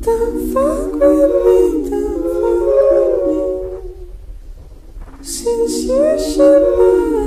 Don't fuck with me, don't me. Since you should know.